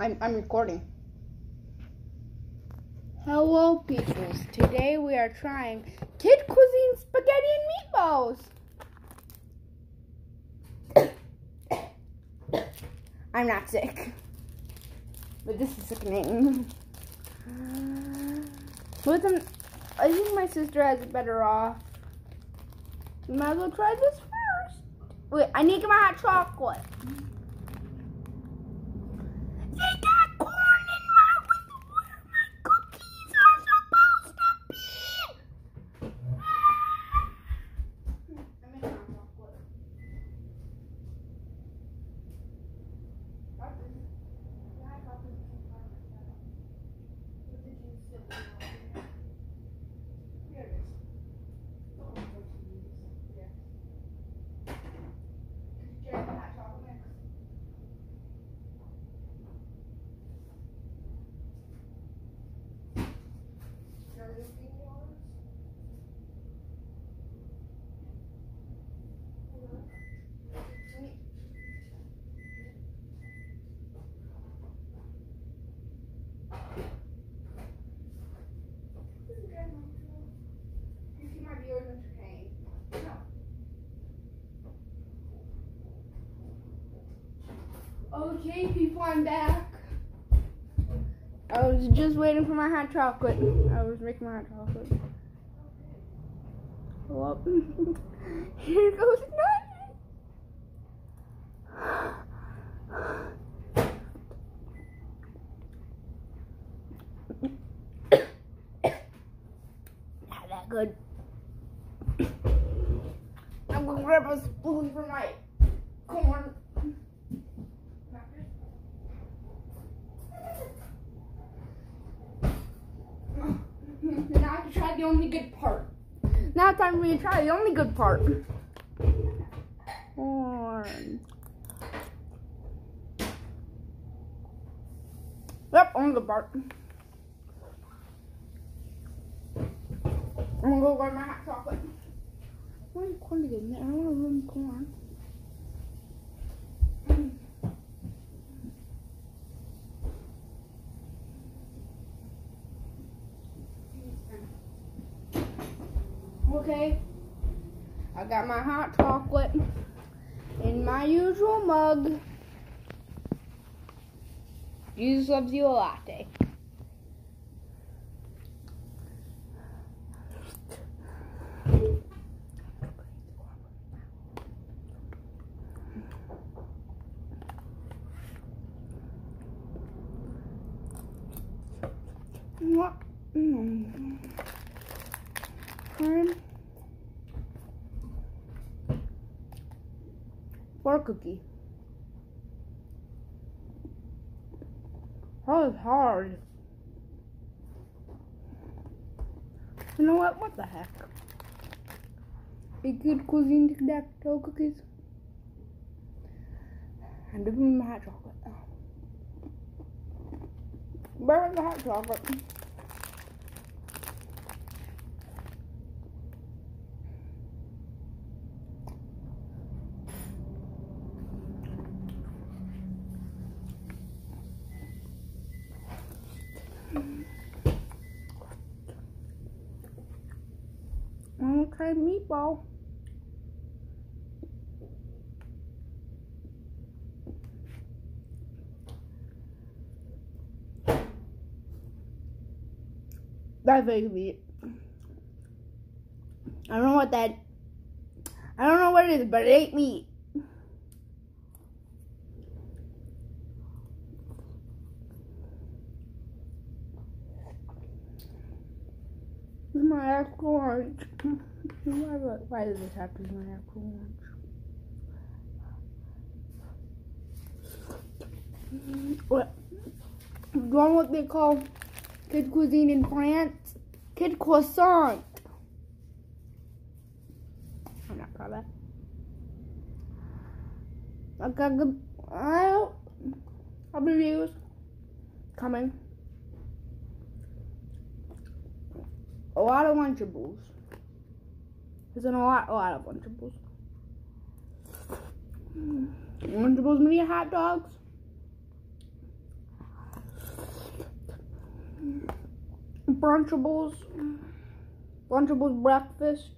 I'm, I'm recording. Hello, peoples. Today we are trying Kid Cuisine Spaghetti and Meatballs. I'm not sick, but this is sickening. Uh, With them, I think my sister has it better off. Might as well try this first. Wait, I need to get my hot chocolate. They got corn in my with where my cookies are supposed to be. I made hot chocolate. Hot chocolate. Yeah, I got this in my house. What did you sip on? Here it is. Oh, I'm supposed to use this. Yes. Did you try the hot chocolate mix? Are you eating yours? Sweet. You see my viewers entertained. No. Okay, people, I'm back. I was just waiting for my hot chocolate. I was making my hot chocolate. Well, here goes nothing. Not that good. I'm gonna grab a spoon for my corn. Can try the only good part. Now it's time for me to try the only good part. Corn. Yep, only good part. I'm gonna go grab my hot chocolate. Why is corn in there? I don't want to ruin corn. Okay. I got my hot chocolate in my usual mug. Jesus loves you a latte. What? Mm. Cream. Four cookie. That was hard. You know what? What the heck? A Kid Cuisine tic toe cookies. I'm dipping my hot chocolate. Where is the hot chocolate? Gonna meatball. That's very meat. I don't know what that. I don't know what it is, but it ain't meat. My orange. Why, does this have to be my actual orange? What? Do you know what they call kid cuisine in France? Kid croissant. I'm not proud of that. I got good. I. I'll reviews coming. a lot of Lunchables. There's a lot, a lot of Lunchables. Lunchables mini hot dogs. Brunchables. Lunchables breakfast.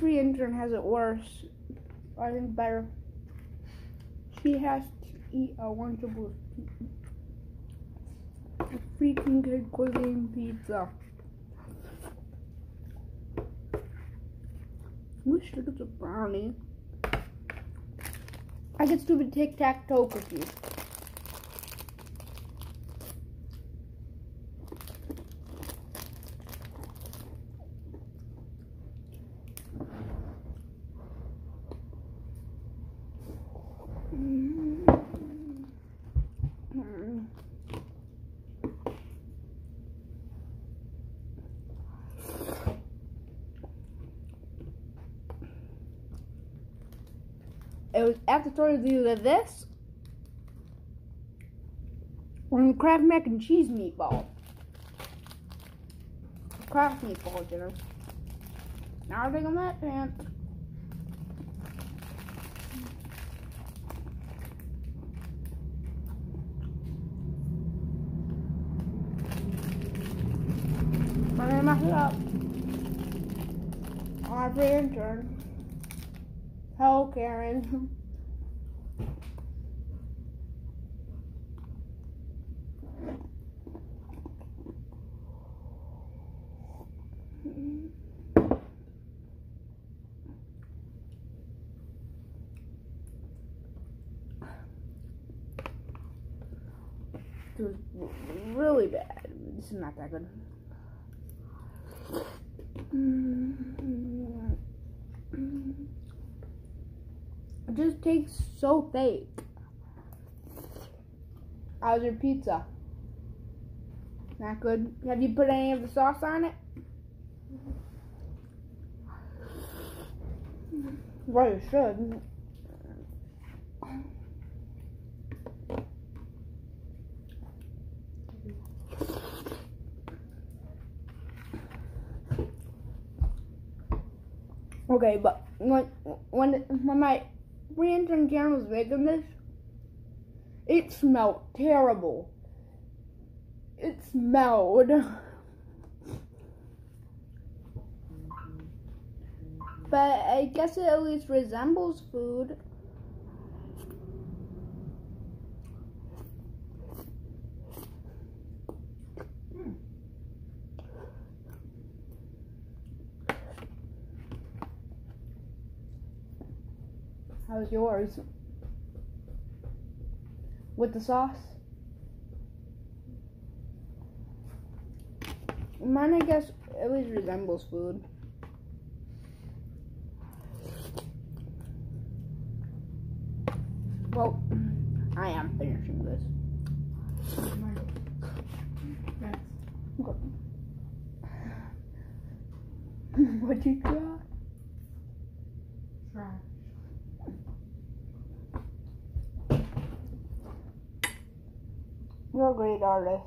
Free intern has it worse. I think better. She has to eat a Lunchables freaking Kid Cuisine pizza. Wish it get a brownie. I get stupid tic tac toe cookies. It was after you that this or Kraft mac and cheese meatball. Kraft meatball dinner. Now I think I'm that pants. I'm gonna mess it up. Our free intern. Hello, Karen. It was really bad. This is not that good. It just tastes so fake. How's your pizza? Not good. Have you put any of the sauce on it? Well, you should. Okay, but when when when my Brandon Karen was making this, it smelled terrible. It smelled. But I guess it at least resembles food. How's yours? With the sauce? Mine, I guess, at least resembles food. Well, I am finishing this. What'd you draw? Great artist.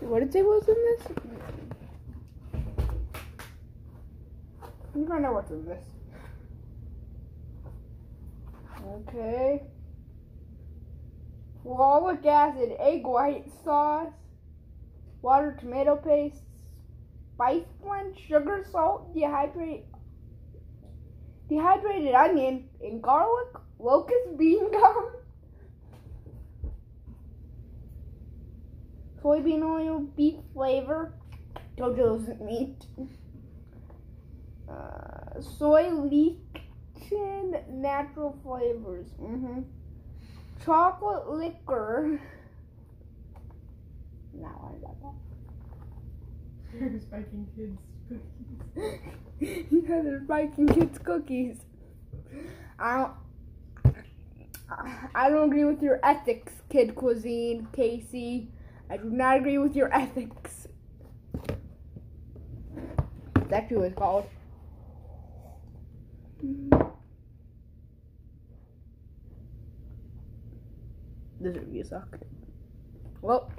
What did it say was in this? Me find out what's in this. Okay. Flolic acid, egg white sauce, water, tomato paste, spice blend, sugar, salt, dehydrate, dehydrated onion, and garlic, locust bean gum, soybean oil, beef flavor, Dojo's meat, uh, soy lecithin, natural flavors. Mm-hmm. Chocolate liquor. Now I got that. You're spiking kids' cookies. yeah, they're Viking Kids cookies. I don't. I don't agree with your ethics, Kid Cuisine, Casey. I do not agree with your ethics. That's actually what it's called. This review sucked. Well,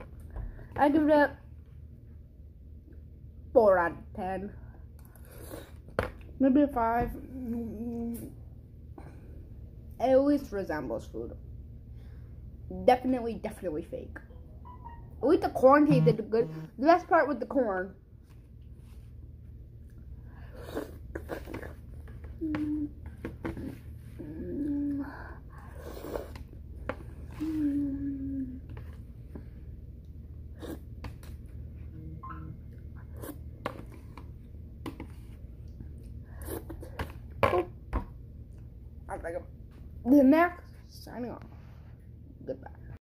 I give it a 4 out of 10. Maybe a 5. It always resembles food. Definitely, definitely fake. At least the corn tasted good. The best part with the corn. Max signing off. Goodbye.